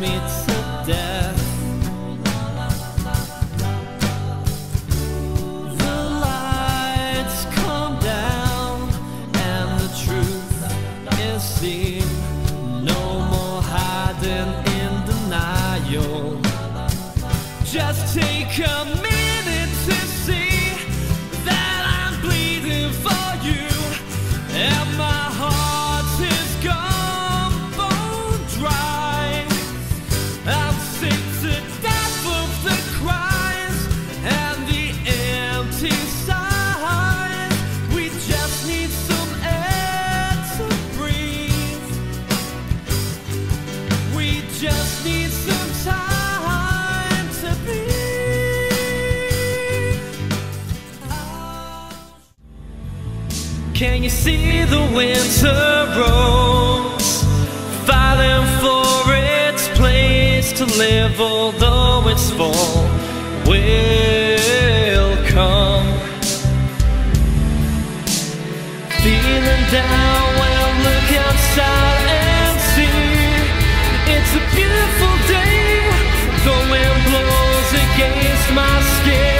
death. The lights come down and the truth is seen. No more hiding in denial. Just take a minute. Can you see the winter rose? Filing for its place to live Although its fall will come. Feeling down, well look outside and see It's a beautiful day. The wind blows against my skin.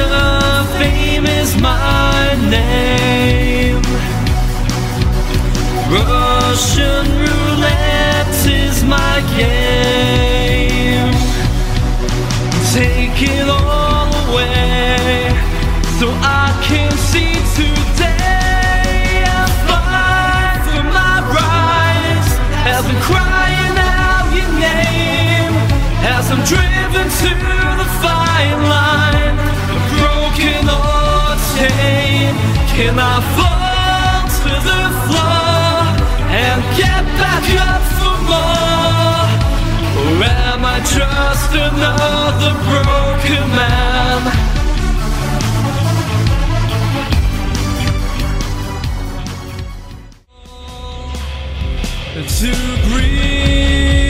of fame is my name. Russian roulette is my game. Take it all. Can I fall to the floor And get back up for more Or am I just another broken man? To breathe